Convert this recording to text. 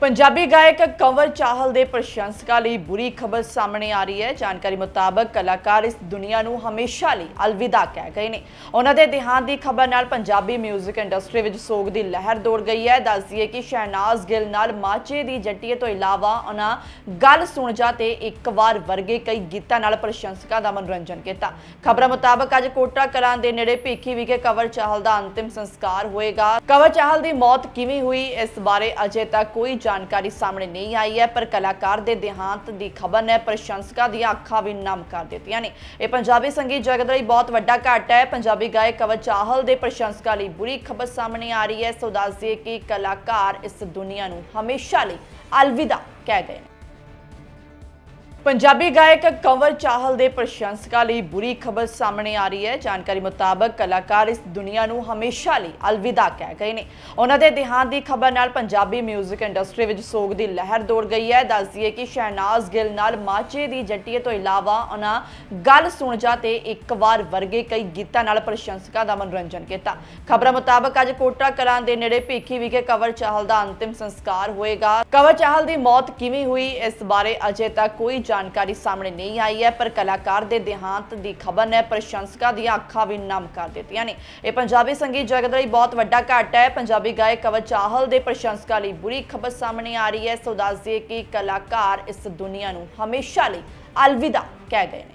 ਪੰਜਾਬੀ ਗਾਇਕ ਕੰਵਰ ਚਾਹਲ ਦੇ ਪ੍ਰਸ਼ੰਸਕਾਂ ਲਈ ਬੁਰੀ ਖਬਰ ਸਾਹਮਣੇ ਆ ਰਹੀ ਹੈ। ਜਾਣਕਾਰੀ ਮੁਤਾਬਕ ਕਲਾਕਾਰ ਇਸ ਦੁਨੀਆ ਨੂੰ ਹਮੇਸ਼ਾ ਲਈ ਅਲਵਿਦਾ ਕਹਿ ਗਏ ਨੇ। ਉਹਨਾਂ ਦੇ ਦੇਹਾਂਤ ਦੀ ਖਬਰ ਨਾਲ ਪੰਜਾਬੀ 뮤직 ਇੰਡਸਟਰੀ ਵਿੱਚ ਸੋਗ ਦੀ ਲਹਿਰ ਦੌੜ ਗਈ ਹੈ। ਦੱਸ ਦਈਏ ਕਿ ਸ਼ਹਿਨਾਜ਼ ਗਿੱਲ ਨਾਲ ਮਾਝੇ ਦੀ ਜੱਟੀਏ ਤੋਂ ਇਲਾਵਾ ਉਹਨਾਂ ਗੱਲ ਸੁਣ ਜਾ ਤੇ ਇੱਕ ਵਾਰ ਵਰਗੇ ਕਈ ਗੀਤਾਂ ਨਾਲ ਪ੍ਰਸ਼ੰਸਕਾਂ ਦਾ ਮਨੋਰੰਜਨ ਕੀਤਾ। ਖਬਰਾਂ ਮੁਤਾਬਕ ਅੱਜ ਕੋਟਾ ਕਲਾਂ ਦੇ ਨੇੜੇ ਭੀਖੀ ਵਿਖੇ ਕੰਵਰ ਚਾਹਲ ਦਾ ਅੰਤਿਮ ਸੰਸਕਾਰ ਹੋਏਗਾ। ਕੰਵਰ ਚਾਹਲ ਦੀ ਮੌਤ ਕਿਵੇਂ ਹੋਈ, ਇਸ ਬਾਰੇ ਅਜੇ ਤੱਕ ਕੋਈ ਜਾਣਕਾਰੀ ਸਾਹਮਣੇ ਨਹੀਂ ਆਈ ਹੈ, ਪਰ ਕਲਾਕਾਰ ਦੇ ਦੇਹਾਂਤ ਦੀ ਖਬਰ ਨੇ ਪ੍ਰਸ਼ੰਸਕਾਂ ਦੀਆਂ ਅੱਖਾਂ ਵੀ ਨਮ ਕਰ ਦਿੱਤੀਆਂ ਨੇ। ਇਹ ਪੰਜਾਬੀ ਸੰਗੀਤ ਜਗਤ ਲਈ ਬਹੁਤ ਵੱਡਾ ਘਾਟਾ ਹੈ। ਪੰਜਾਬੀ ਗਾਇਕ ਕਵਰ ਚਾਹਲ ਦੇ ਪ੍ਰਸ਼ੰਸਕਾਂ ਲਈ ਬੁਰੀ ਖਬਰ ਸਾਹਮਣੇ ਆ ਰਹੀ ਹੈ। ਸੋ ਦੱਸ ਦਈਏ ਕਿ ਕਲਾਕਾਰ ਇਸ ਦੁਨੀਆ ਨੂੰ ਹਮੇਸ਼ਾ ਲਈ ਅਲਵਿਦਾ ਕਹਿ ਗਏ ਨੇ। ਪੰਜਾਬੀ ਗਾਇਕ ਕੰਵਰ ਚਾਹਲ ਦੇ ਪ੍ਰਸ਼ੰਸਕਾਂ ਲਈ ਬੁਰੀ ਖਬਰ ਸਾਹਮਣੇ ਆ ਰਹੀ ਹੈ। ਜਾਣਕਾਰੀ ਮੁਤਾਬਕ ਕਲਾਕਾਰ ਇਸ ਦੁਨੀਆ ਨੂੰ ਹਮੇਸ਼ਾ ਲਈ ਅਲਵਿਦਾ ਕਹਿ ਗਏ ਨੇ। ਉਹਨਾਂ ਦੇ ਦੇਹਾਂਤ ਦੀ ਖਬਰ ਨਾਲ ਪੰਜਾਬੀ 뮤직 ਇੰਡਸਟਰੀ ਵਿੱਚ ਸੋਗ ਦੀ ਲਹਿਰ ਦੌੜ ਗਈ ਹੈ। ਦੱਸ ਦਈਏ ਕਿ ਸ਼ਹਿਨਾਜ਼ ਗਿੱਲ ਨਾਲ ਮਾਝੇ ਦੀ ਜੱਟੀਏ ਤੋਂ ਇਲਾਵਾ ਉਹਨਾਂ ਗੱਲ ਸੁਣ ਜਾ ਤੇ ਇੱਕ ਵਾਰ ਵਰਗੇ ਕਈ ਗੀਤਾਂ ਨਾਲ ਪ੍ਰਸ਼ੰਸਕਾਂ ਦਾ ਮਨੋਰੰਜਨ ਕੀਤਾ। ਖਬਰਾਂ ਮੁਤਾਬਕ ਅੱਜ ਕੋਟਾ ਕਲਾਂ ਦੇ ਨੇੜੇ ਭੀਖੀ ਵਿਖੇ ਕੰਵਰ ਚਾਹਲ ਦਾ ਅੰਤਿਮ ਸੰਸਕਾਰ ਹੋਏਗਾ। ਕੰਵਰ ਚਾਹਲ ਦੀ ਮੌਤ ਕਿਵੇਂ ਹੋਈ, ਇਸ ਬਾਰੇ ਅਜੇ ਤੱਕ ਕੋਈ ਜਾਣਕਾਰੀ ਸਾਹਮਣੇ ਨਹੀਂ ਆਈ ਹੈ, ਪਰ ਕਲਾਕਾਰ ਦੇ ਦੇਹਾਂਤ ਦੀ ਖਬਰ ਨੇ ਪ੍ਰਸ਼ੰਸਕਾਂ ਦੀਆਂ ਅੱਖਾਂ ਵੀ ਨਮ ਕਰ ਦਿੱਤੀਆਂ ਨੇ। ਇਹ ਪੰਜਾਬੀ ਸੰਗੀਤ ਜਗਤ ਲਈ ਬਹੁਤ ਵੱਡਾ ਘਾਟ ਹੈ। ਪੰਜਾਬੀ ਗਾਇਕ ਕਵਰ ਚਾਹਲ ਦੇ ਪ੍ਰਸ਼ੰਸਕਾਂ ਲਈ ਬੁਰੀ ਖਬਰ ਸਾਹਮਣੇ ਆ ਰਹੀ ਹੈ। ਸੋ ਦੱਸ ਦਈਏ ਕਿ ਕਲਾਕਾਰ ਇਸ ਦੁਨੀਆ ਨੂੰ ਹਮੇਸ਼ਾ ਲਈ ਅਲਵਿਦਾ ਕਹਿ ਗਏ ਨੇ।